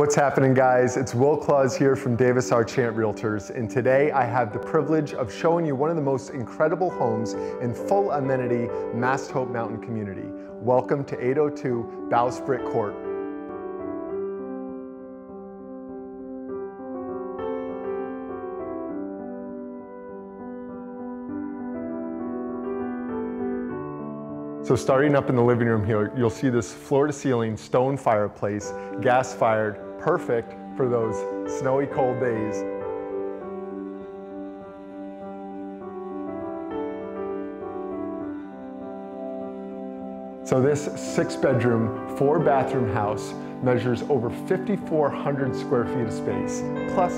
What's happening guys? It's Will Clauss here from Davis R. Chant Realtors and today I have the privilege of showing you one of the most incredible homes in full amenity Mast Hope Mountain community. Welcome to 802 Bowsprit Court. So starting up in the living room here, you'll see this floor to ceiling stone fireplace, gas fired, perfect for those snowy cold days. So this six bedroom, four bathroom house measures over 5,400 square feet of space, plus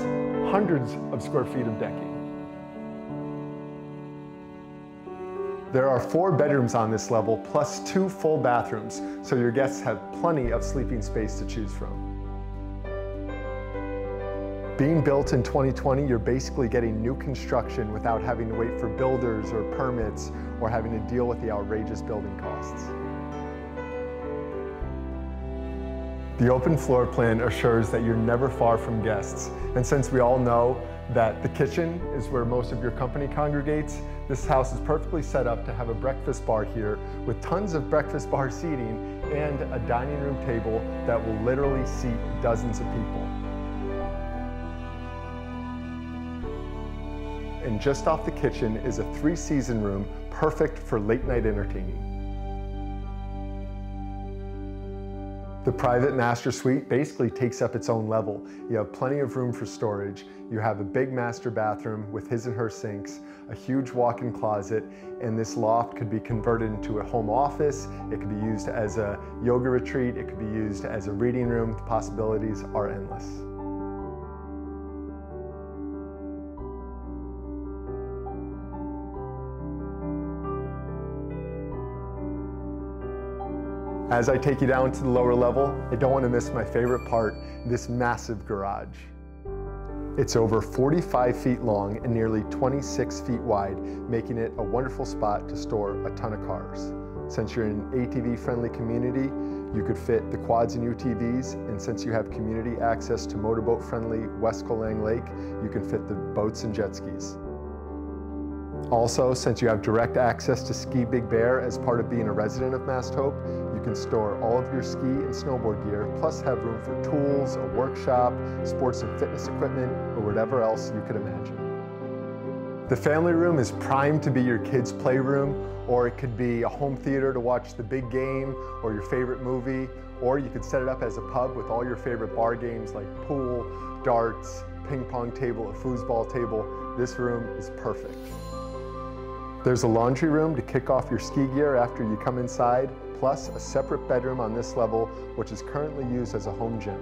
hundreds of square feet of decking. There are four bedrooms on this level, plus two full bathrooms, so your guests have plenty of sleeping space to choose from. Being built in 2020, you're basically getting new construction without having to wait for builders or permits or having to deal with the outrageous building costs. The open floor plan assures that you're never far from guests. And since we all know that the kitchen is where most of your company congregates, this house is perfectly set up to have a breakfast bar here with tons of breakfast bar seating and a dining room table that will literally seat dozens of people. And just off the kitchen is a three season room perfect for late night entertaining. The private master suite basically takes up its own level. You have plenty of room for storage. You have a big master bathroom with his and her sinks, a huge walk-in closet, and this loft could be converted into a home office. It could be used as a yoga retreat. It could be used as a reading room. The possibilities are endless. As I take you down to the lower level, I don't want to miss my favorite part, this massive garage. It's over 45 feet long and nearly 26 feet wide, making it a wonderful spot to store a ton of cars. Since you're in an ATV-friendly community, you could fit the quads and UTVs, and since you have community access to motorboat-friendly West Colang Lake, you can fit the boats and jet skis. Also, since you have direct access to Ski Big Bear as part of being a resident of Mast Hope, you can store all of your ski and snowboard gear, plus have room for tools, a workshop, sports and fitness equipment, or whatever else you could imagine. The family room is primed to be your kids' playroom, or it could be a home theater to watch the big game or your favorite movie, or you could set it up as a pub with all your favorite bar games like pool, darts, ping pong table, a foosball table. This room is perfect. There's a laundry room to kick off your ski gear after you come inside, plus a separate bedroom on this level, which is currently used as a home gym.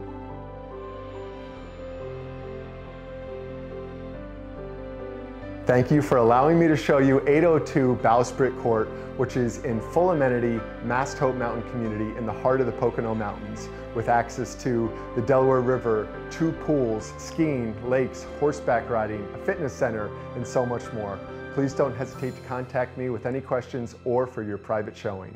Thank you for allowing me to show you 802 Bowsprit Court, which is in full amenity Mast Hope Mountain community in the heart of the Pocono Mountains, with access to the Delaware River, two pools, skiing, lakes, horseback riding, a fitness center, and so much more. Please don't hesitate to contact me with any questions or for your private showing.